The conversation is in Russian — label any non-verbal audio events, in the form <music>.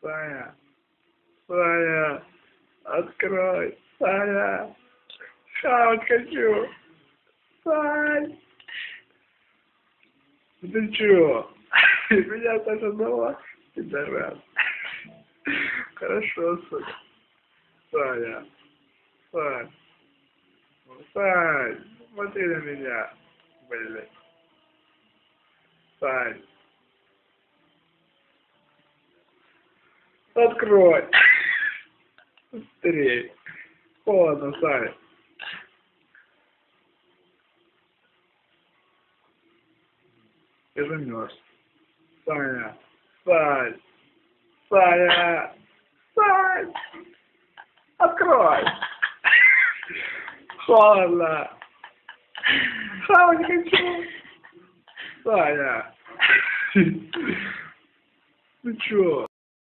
Саня, Саня, открой, Саня, хавать хочу, Сань, ты чё? <laughs> Меня Саша дома, пидорас. Хорошо, сука. Саня, Сань, Сань, смотри на меня, блядь. Сань. Открой. Быстрей. Холодно, Сань. Я замерз. Саня. Сань. Саня. Сань. Открой. Холодно. Хавать хочу. Саня. Ты чё?